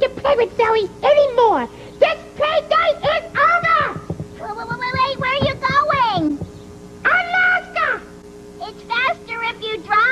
want to play with Zoe anymore. This play date is over. Wait, wait, wait, wait. Where are you going? Alaska. It's faster if you drive.